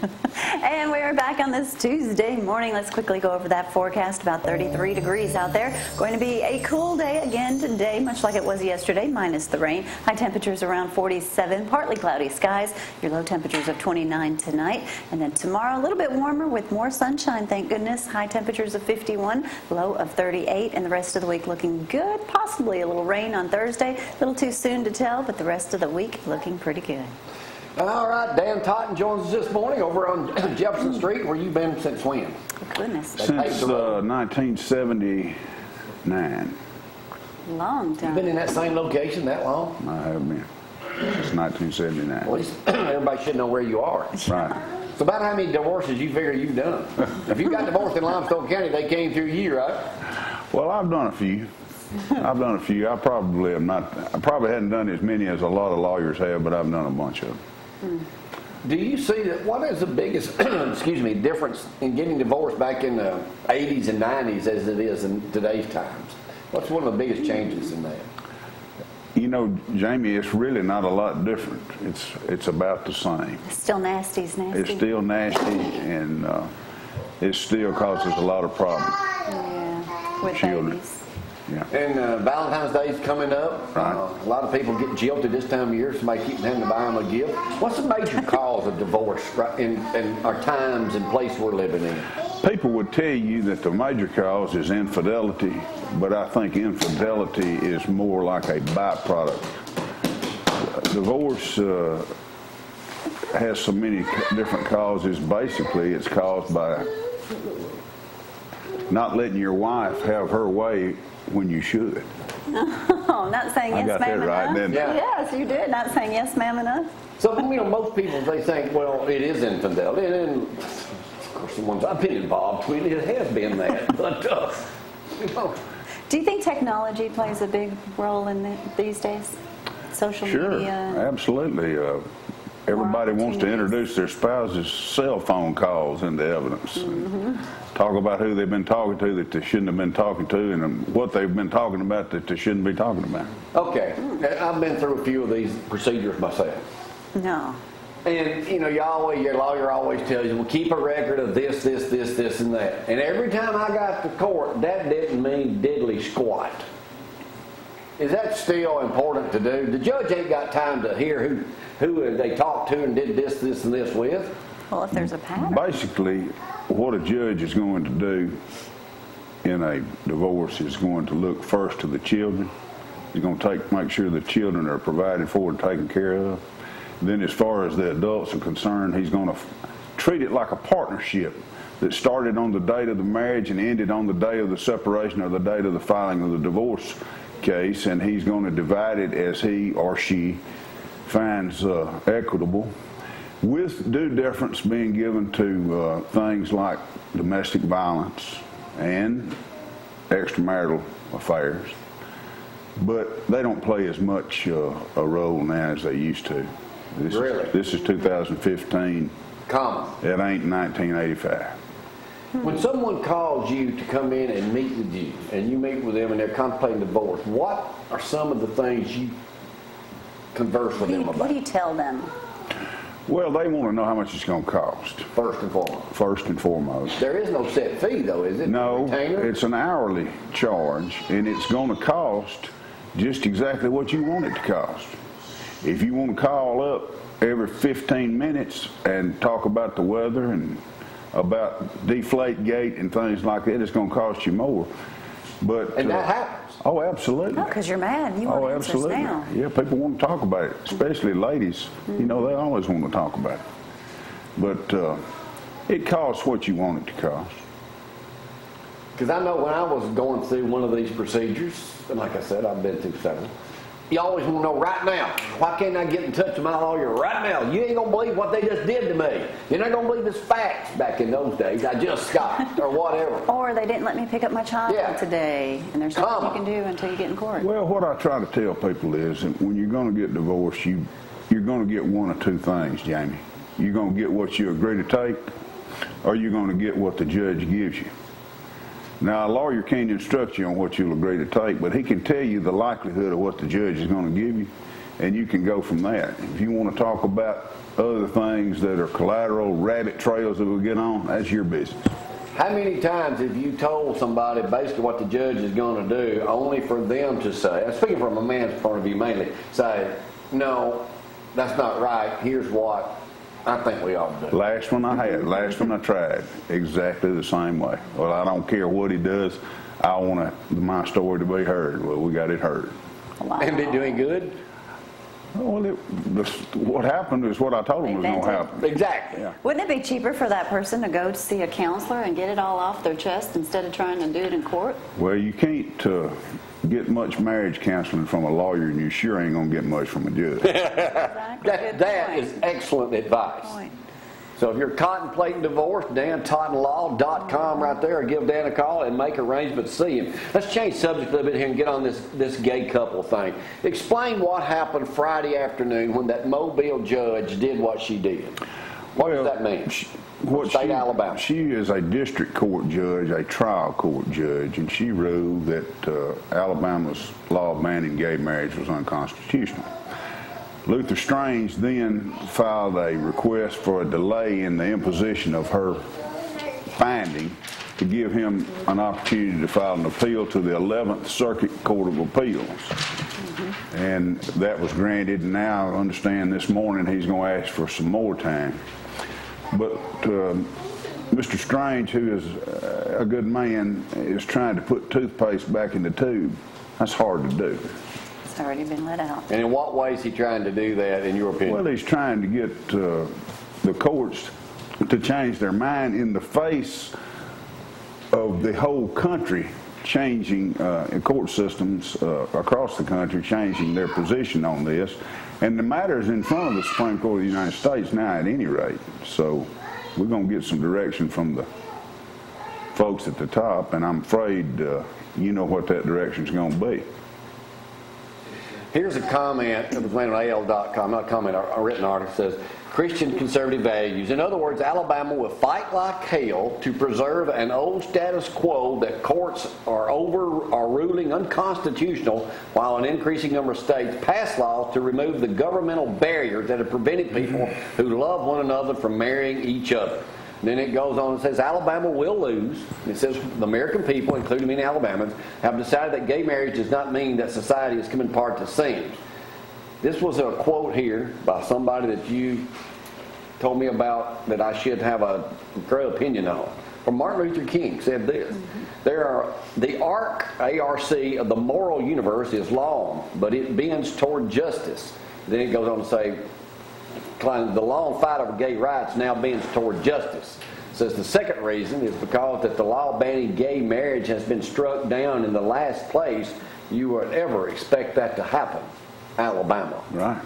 And we are back on this Tuesday morning. Let's quickly go over that forecast. About 33 degrees out there. Going to be a cool day again today, much like it was yesterday, minus the rain. High temperatures around 47, partly cloudy skies. Your low temperatures of 29 tonight. And then tomorrow, a little bit warmer with more sunshine, thank goodness. High temperatures of 51, low of 38. And the rest of the week looking good. Possibly a little rain on Thursday. A little too soon to tell, but the rest of the week looking pretty good. All right, Dan Totten joins us this morning over on Jefferson Street. Where you been since when? Goodness, They paved Since the road. uh, 1979, long time. Been time. in that same location that long? I have been. Since 1979. At least everybody should know where you are. Right. So about how many divorces you figure you've done? if you got divorced in Limestone County, they came through you, right? Well, I've done a few. I've done a few. I probably am not. I probably hadn't done as many as a lot of lawyers have, but I've done a bunch of them. Do you see that? What is the biggest, excuse me, difference in getting divorced back in the 80s and 90s as it is in today's times? What's one of the biggest changes in that? You know, Jamie, it's really not a lot different. It's it's about the same. Still nasty's nasty. It's still nasty, and uh, it still causes a lot of problems. Yeah, with Children. babies. Yeah. And uh, Valentine's Day is coming up. Right. Uh, a lot of people get jilted this time of year. Somebody keeps having to buy them a gift. What's the major cause of divorce right, in, in our times and place we're living in? People would tell you that the major cause is infidelity, but I think infidelity is more like a byproduct. Divorce uh, has so many different causes. Basically, it's caused by not letting your wife have her way when you should. Oh, not saying I yes, got ma'am, that right, enough? Yeah. Yes, you did. Not saying yes, ma'am, enough. So, you know, most people, they think, well, it is infidelity. And of course, the ones I've been involved with, it has been that. But, uh, you know, Do you think technology plays a big role in the, these days? Social Sure, media? absolutely. Uh, everybody wants to introduce their spouse's cell phone calls into evidence. and Talk about who they've been talking to that they shouldn't have been talking to, and what they've been talking about that they shouldn't be talking about. okay, I've been through a few of these procedures myself. No. And you know, you always your lawyer always tells you, well, keep a record of this, this, this, this, and that. And every time I got to court, that didn't mean diddly squat. Is that still important to do? The judge ain't got time to hear who who they talked to and did this, this, and this with. Well, if there's a pattern. Basically, what a judge is going to do in a divorce is going to look first to the children. He's going to take make sure the children are provided for and taken care of. Then, as far as the adults are concerned, he's going to treat it like a partnership that started on the date of the marriage and ended on the day of the separation or the date of the filing of the divorce case, and he's going to divide it as he or she finds uh, equitable, with due deference being given to uh, things like domestic violence and extramarital affairs. But they don't play as much uh, a role now as they used to. This Really? Is, this is 2015. Common. It ain't 1985. When someone calls you to come in and meet with you, and you meet with them and they're contemplating divorce, what are some of the things you converse with them about? what do you tell them? Well, they want to know how much it's going to cost, First and foremost, first and foremost. there is no set fee, though, is it? No, it's an hourly charge, and it's going to cost just exactly what you want it to cost. If you want to call up every 15 minutes and talk about the weather and about deflate gate and things like that, it's going to cost you more. But and that uh. Oh, absolutely. No, because you're mad. You Oh, want answers absolutely. now. Yeah, people want to talk about it, especially ladies. You know, they always want to talk about it. But uh, it costs what you want it to cost. Because I know when I was going through one of these procedures, and like I said, I've been through several. You always want to know right now. Why can't I get in touch with my lawyer right now? You ain't gonna believe what they just did to me. You're not gonna believe this facts back in those days. I just got or whatever. Or they didn't let me pick up my child Yeah. today, and there's nothing Come you can do until you get in court. Well, what I try to tell people is that when you're going to get divorced, you you're going to get one of two things, Jamie. You're going to get what you agree to take, or you're going to get what the judge gives you. Now, a lawyer can't instruct you on what you'll agree to take, but he can tell you the likelihood of what the judge is going to give you, and you can go from that. If you want to talk about other things that are collateral, rabbit trails that we get on, that's your business. How many times have you told somebody basically what the judge is going to do, only for them to say, I'm speaking from a man's point of view mainly, say, no, that's not right, here's what I think we ought to do. Last one I had, last one I tried, exactly the same way. Well, I don't care what he does, I want to, my story to be heard. Well, we got it heard. Wow. And it doing good? Well, it, the, what happened is what I told him was going to happen. Exactly. Yeah. Wouldn't it be cheaper for that person to go to see a counselor and get it all off their chest instead of trying to do it in court? Well, you can't uh, get much marriage counseling from a lawyer, and you sure ain't going to get much from a judge. Exactly. That, Good that point. is excellent advice. So if you're contemplating divorce, DanTottenLaw.com right there, or give Dan a call and make arrangements to see him. Let's change subject a little bit here and get on this, this gay couple thing. Explain what happened Friday afternoon when that Mobile judge did what she did. What does that mean? she- What State she, Alabama. She is a district court judge, a trial court judge, and she ruled that uh, Alabama's law banning gay marriage was unconstitutional. Luther Strange then filed a request for a delay in the imposition of her finding to give him an opportunity to file an appeal to the 11th Circuit Court of Appeals. And that was granted, and now I understand this morning he's going to ask for some more time. But um, Mr. Strange, who is uh, a good man, is trying to put toothpaste back in the tube. That's hard to do. It's already been let out. And in what way is he trying to do that, in your opinion? Well, he's trying to get uh, the courts to change their mind in the face of the whole country changing, uh, in court systems uh, across the country changing their position on this. And the matter is in front of the Supreme Court of the United States now at any rate. So we're going to get some direction from the folks at the top, and I'm afraid uh, you know what that direction is going to be. Here's a comment made on AL.com, not a comment, a a written article says, Christian conservative values. In other words, Alabama will fight like hell to preserve an old status quo that courts are over are ruling unconstitutional, while an increasing number of states pass laws to remove the governmental barriers that have prevented people who love one another from marrying each other. Then it goes on and says Alabama will lose. It says the American people, including many Alabamans, have decided that gay marriage does not mean that society is coming apart to seams. This was a quote here by somebody that you told me about that I should have a great opinion on. From Martin Luther King said this: "There are the arc ARC of the moral universe is long, but it bends toward justice." Then it goes on to say, "Klein, "The long fight over gay rights now bends toward justice." Says the second reason is because that the law banning gay marriage has been struck down in the last place you would ever expect that to happen, Alabama. Right.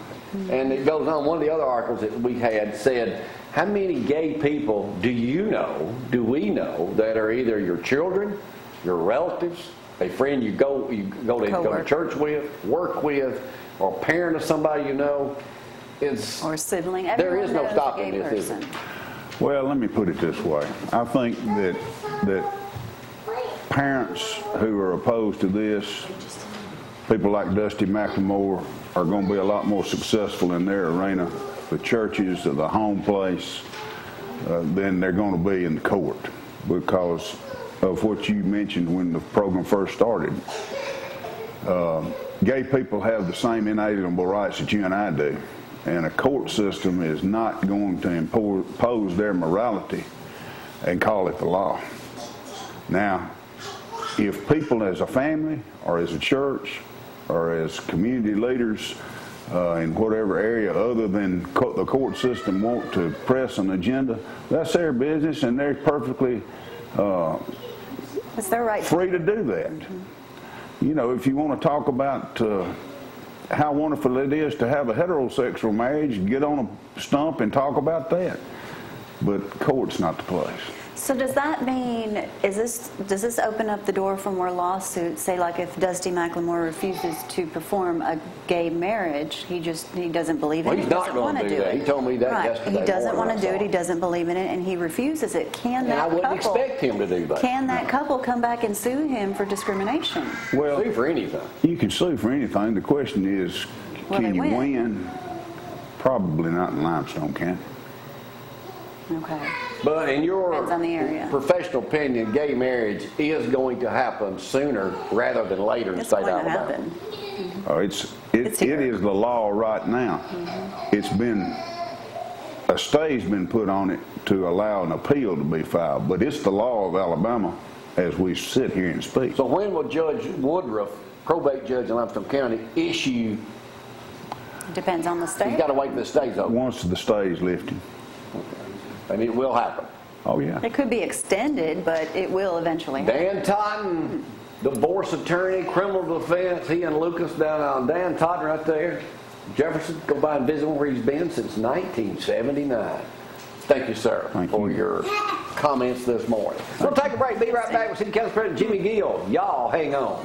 And it goes on, one of the other articles that we had said, how many gay people do you know, do we know, that are either your children, your relatives, a friend you go you go to, go to church with, work with, or a parent of somebody you know? It's, Or sibling. There Everyone is no stopping gay this, is person. Well, let me put it this way. I think that that parents who are opposed to this, people like Dusty McLemore, are going to be a lot more successful in their arena, the churches, or the home place, uh, than they're going to be in the court because of what you mentioned when the program first started. Uh, gay people have the same inalienable rights that you and I do, and a court system is not going to impose their morality and call it the law. Now, if people as a family or as a church or as community leaders uh, in whatever area other than co- the court system want to press an agenda, that's their business and they're perfectly uh, It's their right. free to do that. You know, if you want to talk about uh, how wonderful it is to have a heterosexual marriage, get on a stump and talk about that. But court's not the place. So does that mean, is this, does this open up the door for more lawsuits? Say like if Dusty McLemore refuses to perform a gay marriage, he just, he doesn't believe Well, in it, he's he not doesn't gonna want to do do that. it. He told me that Right. yesterday He doesn't want to do it, he doesn't believe in it, and he refuses it. Can and I that wouldn't couple, expect him to do that. can that couple come back and sue him for discrimination? Well, Sue for anything. you can sue for anything. The question is, Will they Can you win? win? Probably not in Limestone County. Okay. But in your on the area. professional opinion, gay marriage is going to happen sooner rather than later in the It's state going of to Alabama. happen. Oh, it's, it, It's it here. is the law right now. Mm-hmm. It's been, a stay's been put on it to allow an appeal to be filed, but it's the law of Alabama as we sit here and speak. So when will Judge Woodroof, probate judge in Limestone County, issue, Depends on the he's state. got to wait till the stays open. Once the stay's lifted, I mean, it will happen. oh, yeah. It could be extended, but it will eventually happen. Dan Totten, divorce attorney, criminal defense, he and Lucas down on, Dan Totten right there. Jefferson, go by and visit where he's been since 1979. Thank you, sir, Thank for you. your comments this morning. We'll take a break, be right back with City Council President Jimmy Gill. Y'all hang on.